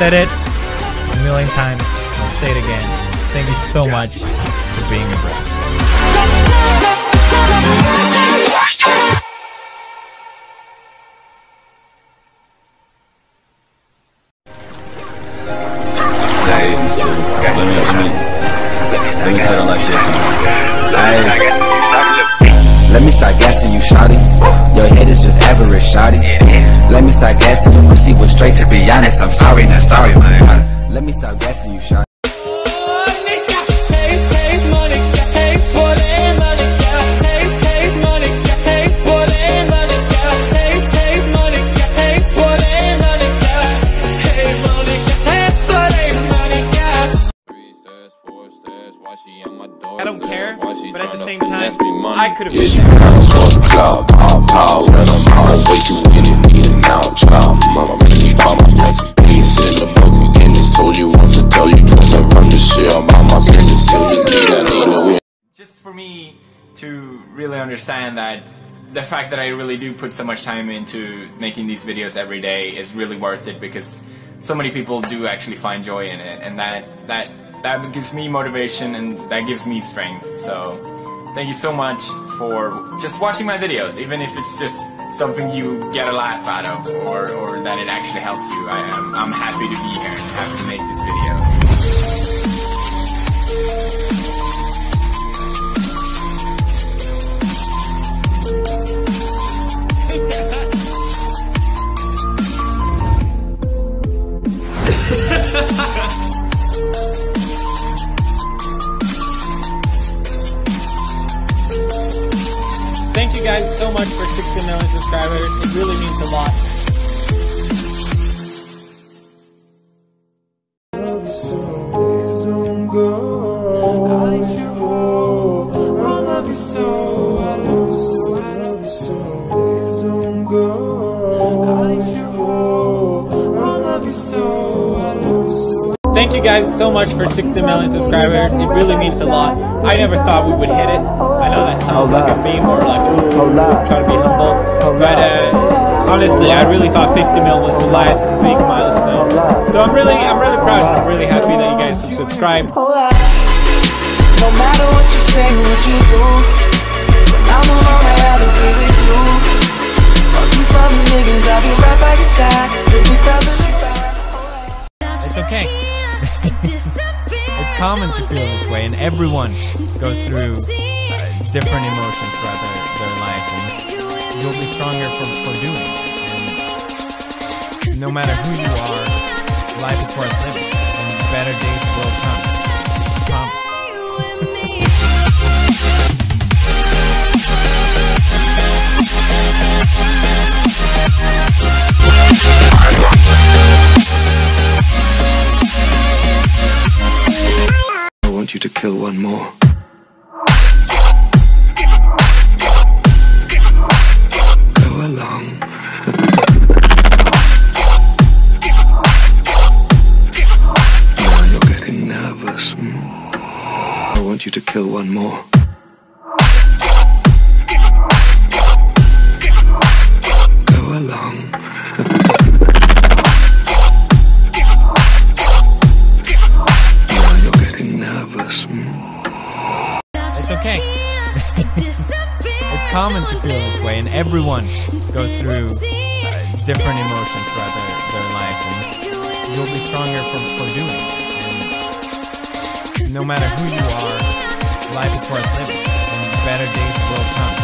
said it a million times. I'll say it again. Thank you so much for being a bro. Hey, Mr. Let me, let me, let me tell that shit to you. Let me start gassing you, shawty. Your head is just average, shawty. Let me start gassing you, pussy was straight to be honest. I'm sorry, not sorry, man. Let me start gassing you, shawty. I don't care, but at the same time, I could have Yeah, she pounds for the cloud, pow, pow, when I'm out, way too in it, recipes in the book, told you once to tell you, trust I run this shit my business, still need, no just for me to really understand that the fact that I really do put so much time into making these videos every day is really worth it because so many people do actually find joy in it. And that that that gives me motivation and that gives me strength. So thank you so much for just watching my videos even if it's just something you get a laugh out of or, or that it actually helped you. I am I'm happy to be here and happy to make these videos Thank you guys so much for 60 million subscribers. It really means a lot. Thank you guys so much for 60 million subscribers. It really means a lot. I never thought we would hit it. I know that sounds like a meme or like ooh, trying to be humble, but uh, honestly, I really thought 50 mil was the last big milestone. So I'm really, I'm really proud and I'm really happy that you guys have subscribed. No matter what you say, what you do, I'm alone, I'd rather be with you. Fuck these other niggas, I'll be right by your side. Till we perfectly fine. It's okay. it's common to feel this way, and everyone goes through different emotions throughout their, their life, and you'll be stronger for, for doing it. And no matter who you are, life is worth living, and better days will come. Promise. I want you to kill one more. Kill one more. Go along. now you're getting nervous. hmm? It's okay. it's common to feel this way, and everyone goes through uh, different emotions throughout their, their life, and you'll be stronger for, for doing it. And no matter who you are, life is worth living, and better days will come.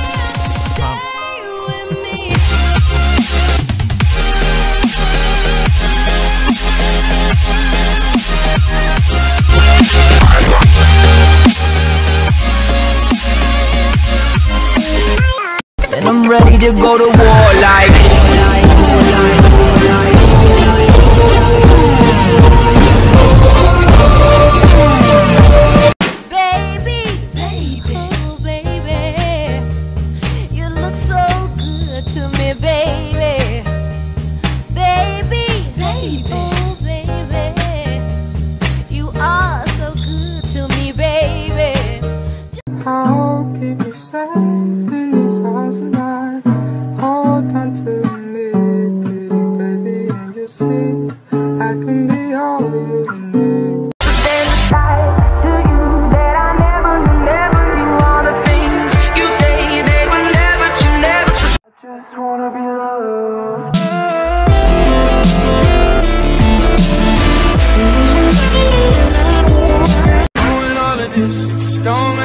Then I'm ready to go to war like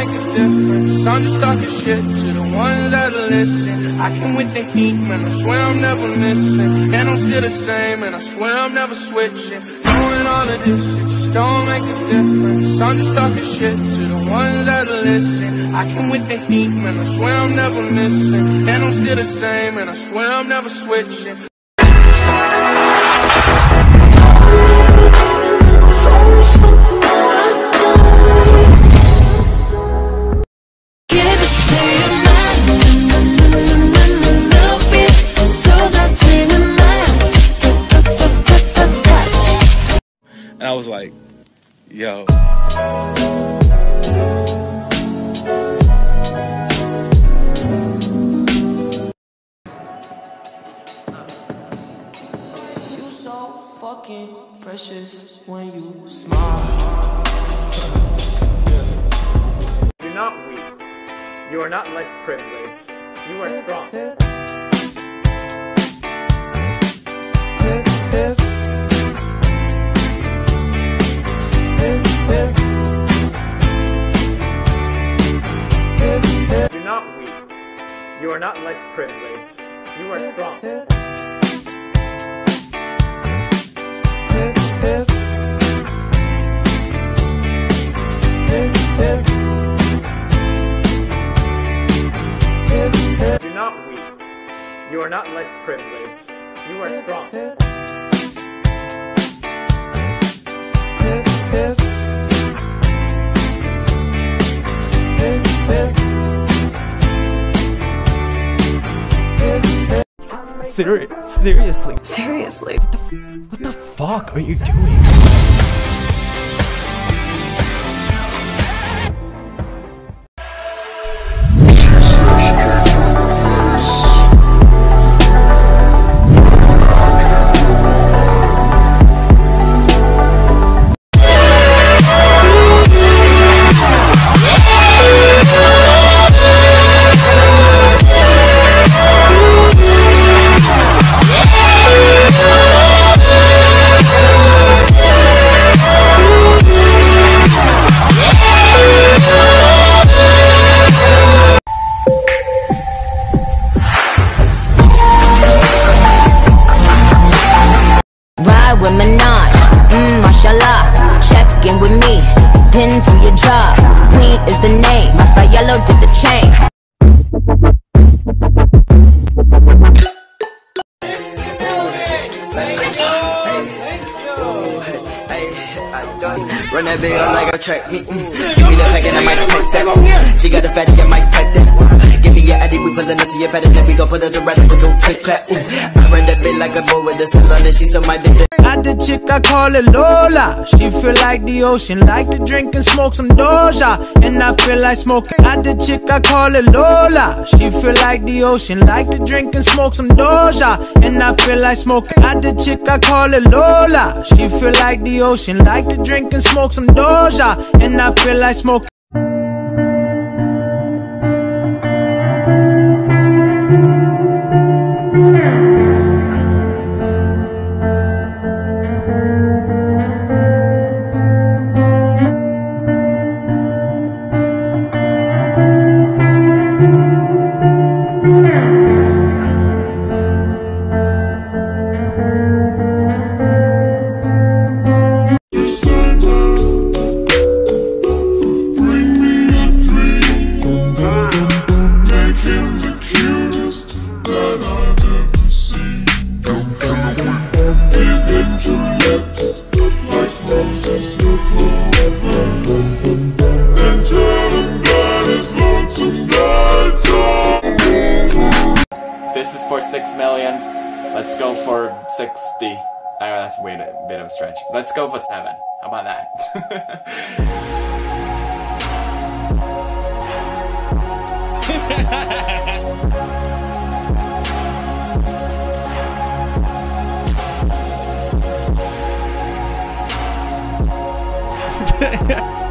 I'm just talking shit to the ones that listen. I can with the heat, man. I swear I'm never missing. And I'm still the same, and I swear I'm never switching. Knowing all of this, it just don't make a difference. I'm just talking shit to the ones that listen. I can with the heat, man. I swear I'm never missing. And I'm still the same, and I swear I'm never switching. Was like, yo. You so fucking precious when you smile. You're not weak. You are not less privileged. You are strong. You're You are not less privileged. You are strong. You're not weak. You are not less privileged. You are strong. Seri- seriously. Seriously. What the what the fuck are you doing? Pin to your job. Queen is the name, Rafaello did the chain. Run that big up like a track meet. Give me the pack and I might take that. She got a fatty, I might pack that. Give me your addy, we pullin' up to your bed and then we gon' put it around and gon' click clap. Ooh. I run that bit like a boy with a salon and she's on my dick. At the chick, I call it Lola. She feel like the ocean, like to drink and smoke some Doja. And I feel like smoking. At the chick, I call it Lola. She feel like the ocean, like to drink and smoke some Doja. And I feel like smoking. At the chick, I call it Lola. She feel like the ocean, like to drink and smoke some Doja. And I feel like smoking. Wait a bit of a stretch. Let's go for seven. How about that? Yeah.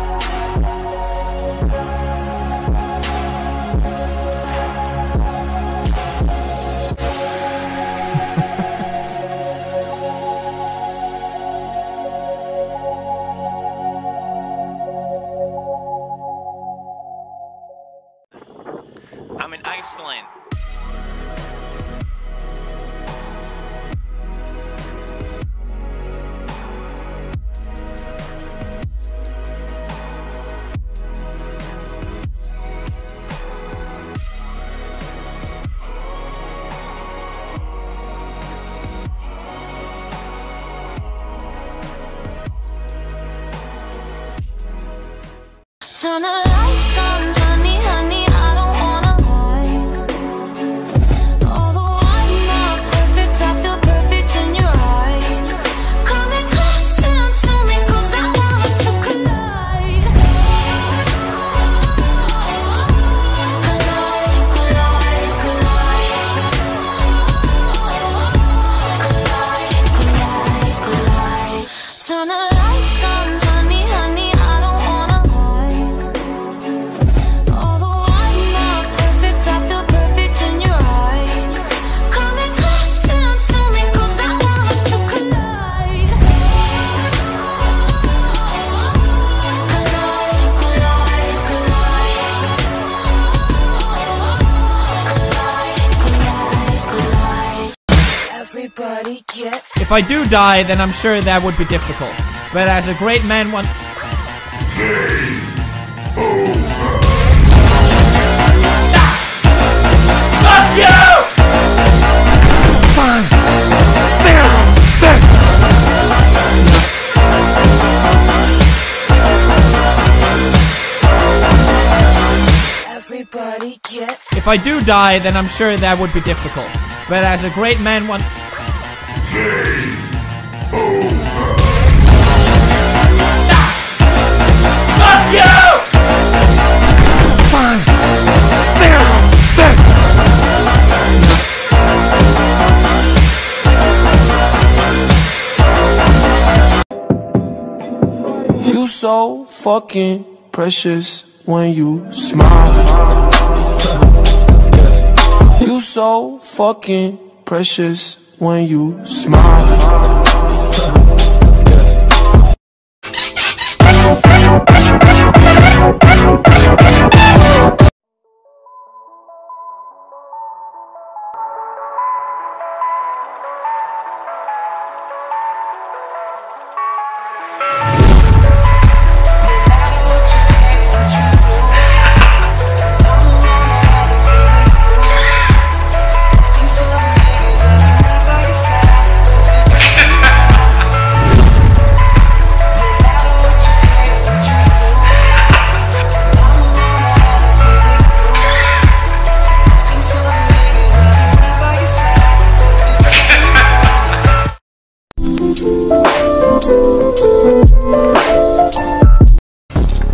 Turn the If I do die, then I'm sure that would be difficult. But as a great man one Fuck you! Everybody get If I do die, then I'm sure that would be difficult. But as a great man one you! So fucking precious when you smile. You so fucking precious when you smile.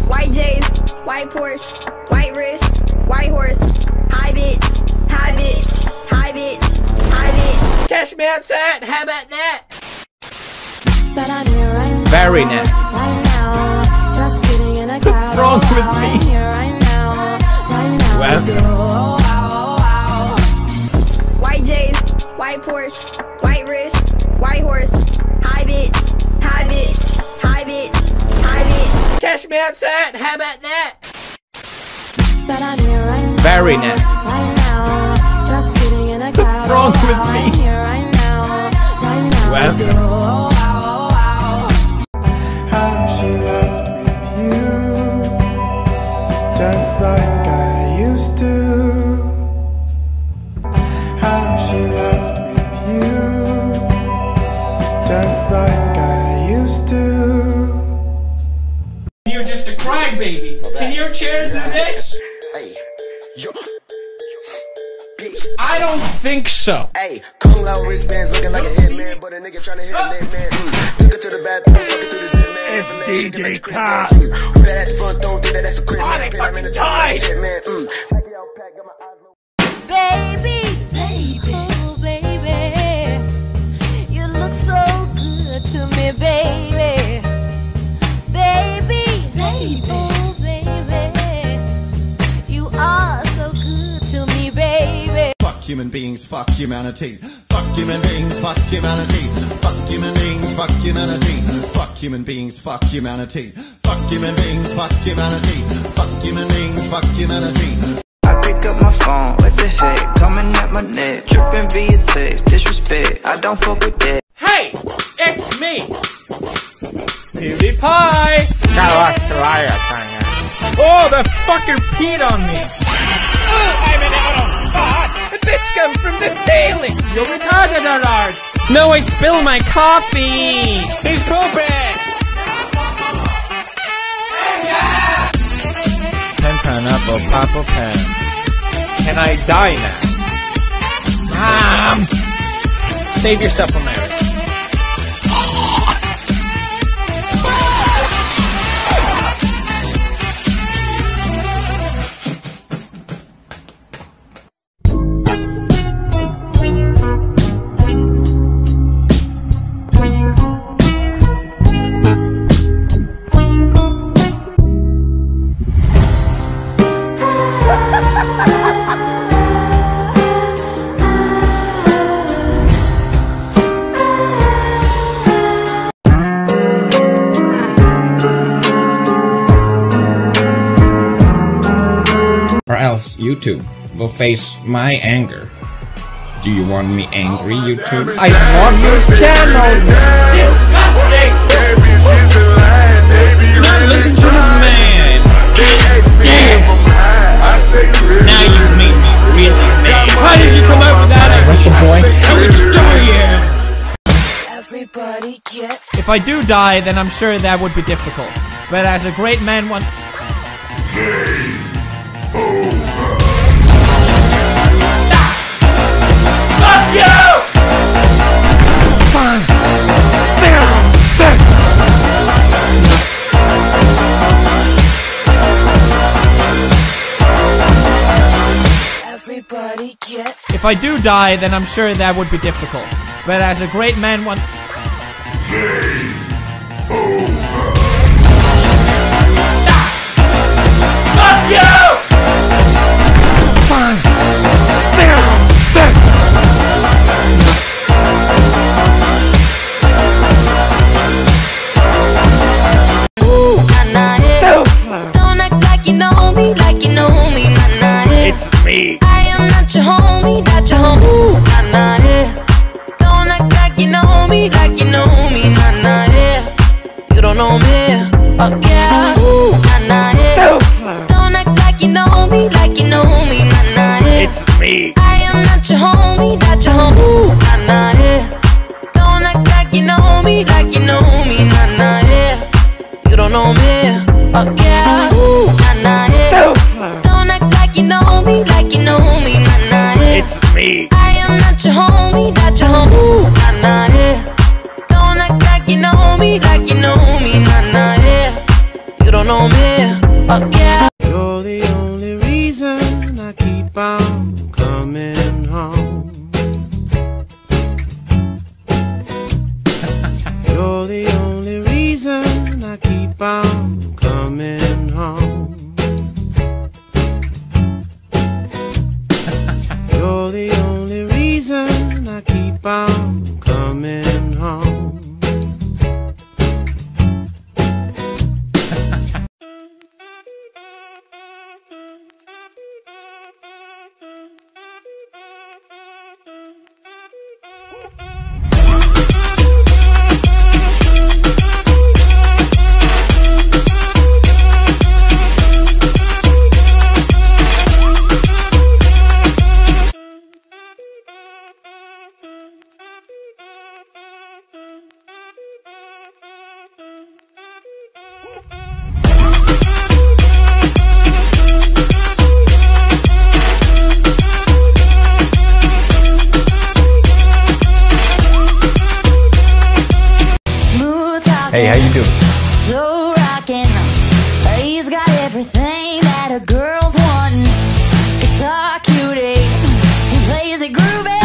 White J's, white Porsche, white wrist, white horse, high bitch, high bitch, high bitch, high bitch. Cash me outside, how about that? Very nice. What's wrong with me? Well, White J's, white Porsche, white wrist, white horse, high bitch, high bitch, Cash me outside, how about that? very nice. What's wrong with me? Mm. Baby, baby, oh baby, you look so good to me, baby. Baby, baby, oh baby, you are so good to me, baby. Fuck human beings, fuck humanity. Fuck human beings, fuck humanity. Fuck human beings, fuck humanity. Fuck human beings, fuck humanity. Fuck human beings, fuck humanity. Fuck human beings, fuck humanity. I pick up my phone, what the heck? Coming at my neck, tripping via text, disrespect. I don't fuck with that. Hey, it's me, PewDiePie. Oh, the fucker peed on me. Oh, I'm an autobot. The bitch come from the ceiling. You're retarded, Art. No, I spilled my coffee. He's pooping. Pineapple, pineapple, pen. Can I die now? Mom! Save yourself from Iris. YouTube will face my anger. Do you want me angry, YouTube? I want your channel! Not listen to the man! Damn! Now you made me really mad. How did you come up with that? Russian boy. I will destroy you! If I do die, then I'm sure that would be difficult. But as a great man one. Fuck you! everybody get If I do die, then I'm sure that would be difficult. But as a great man one. Ah! Fuck you! Oh. Don't act like you know me, like you know me, nah, nah, yeah. It's me. I am not your homie, not your homie. Don't act like you know me, like you know me, nah, nah, yeah. You don't know me, oh yeah. How you doing? So rockin'. He's got everything that a girl's wantin'. Guitar cutie. He plays it groovy.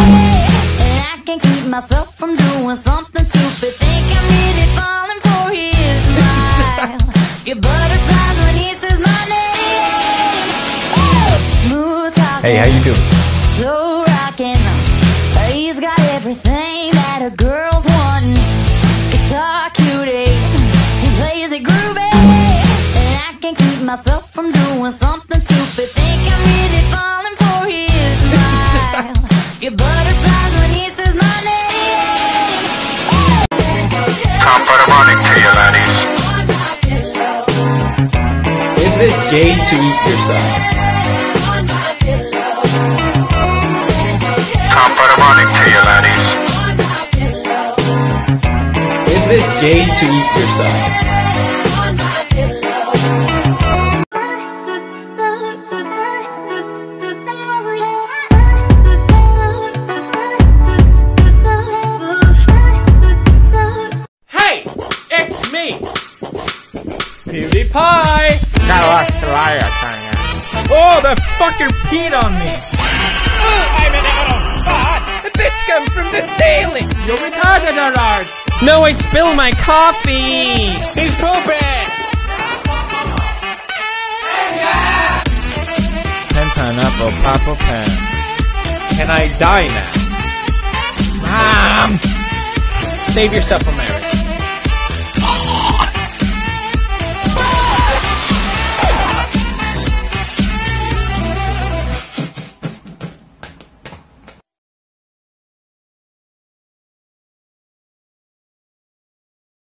And I can't keep myself from doing something stupid. Think I'm really falling for his smile. Your butterflies when he says my name. Oh, smooth talking. Hey, how you doing? Is it gay to eat yourself? Top of the morning to you, laddies. Is it gay to eat yourself? Oh, the fucker peed on me! I'm an out The bitch come from the ceiling! You're retarded, Art! No, I spilled my coffee! He's pooping! Pen pineapple, purple pen. Can I die now? Mom! Save yourself from marriage.